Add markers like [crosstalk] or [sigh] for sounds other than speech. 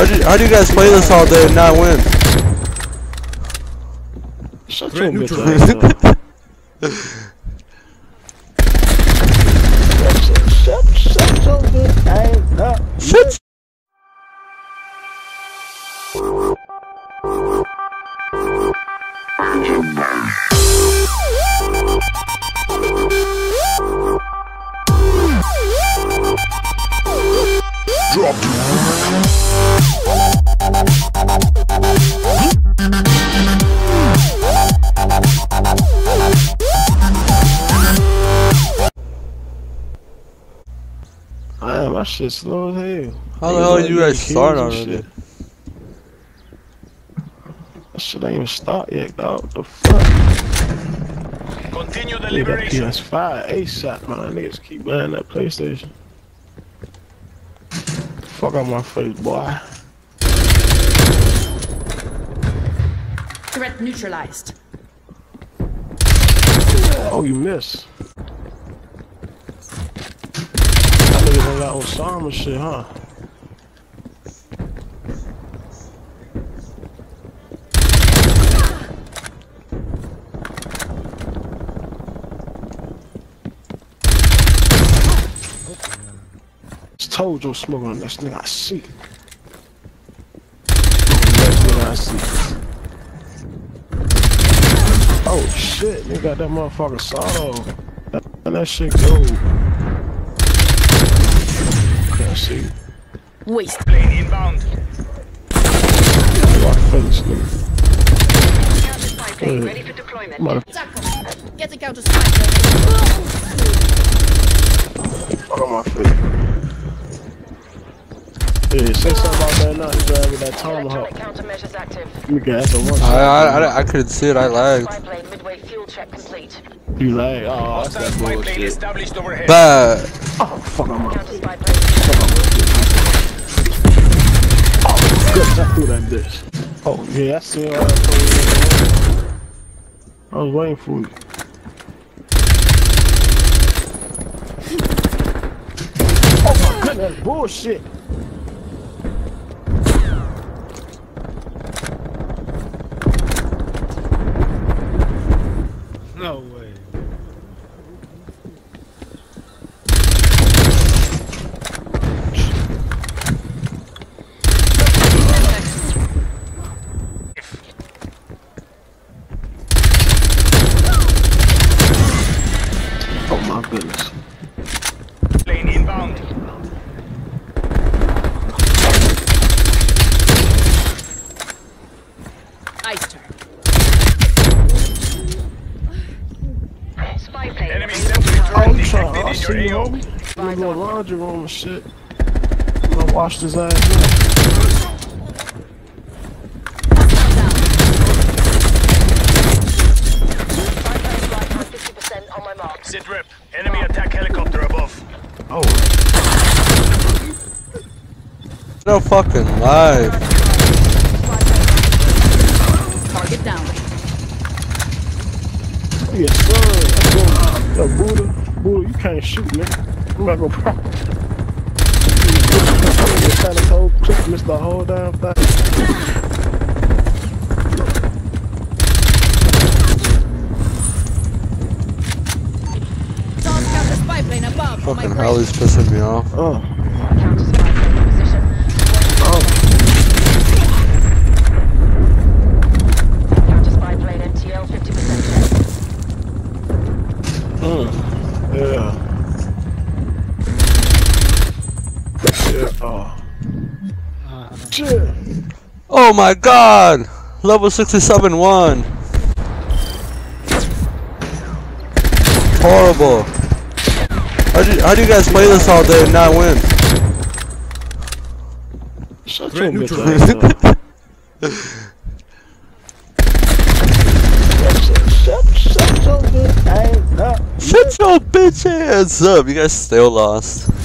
How do you, how do you guys play this all day and not win? Shut your bitch neutralized. ass up. [laughs] Shut, shut your bitch ass up. Shit. Damn, my shit slow as hell. How the hell Niggas you guys kills start and already? shit. That shit ain't even start yet, dog. What the fuck? Continue the Nigga, that liberation. PS5 ASAP, man. Niggas keep buying that PlayStation. Fuck on my face, boy. Threat neutralized. Oh, you missed. That nigga done got Osama shit, huh? Just told you smoking on this nigga. I see. Oh shit, they got that motherfucker sawed That, and that shit gold. Can't see. Waste. Plane inbound. My face, nigga. Plane ready for deployment. Mother- Getting out of sight. fuck on my face. Yeah, say something about that now. You grab with that tomahawk. Electronic countermeasures active. You got the one I. I, I, I couldn't see it, I lagged. Spy plane midway fuel check complete. You like, oh, that's that bullshit. established. But, Oh, fuck on my Counter spy plane. I that bitch. Oh, yeah, I see that. I was waiting for you. Oh my goodness, bullshit. No way. Oh my goodness. Plane inbound. Ice turn. Spy plane. Enemy ready for sentry deployment. You trying to see you, your AO. homie? I'm gonna go laundry room shit. I'm gonna wash this ass up. Spy plane flight time 50% on my mark. Sit rep. Enemy attack helicopter above. Oh, no fucking live. Target down. yes, sir. Yo, Buddha, Buddha, you can't shoot, nigga. I'm not gonna problem. You kind of whole clip, missed the whole damn thing. Toss counter spy plane above. on my Fucking hell, he's pissing me off. Oh, Counter spy plane in position. oh. Counter spy plane NTL 50% check. Mm. Yeah. Yeah. Oh. Shit. Oh my god! Level 67 1. Horrible. How do, you, how do you guys play this all day and not win? Shut Threat your bitch ass up. Shut, shut your bitch ass up. Shut your bitch ass up. You guys still lost.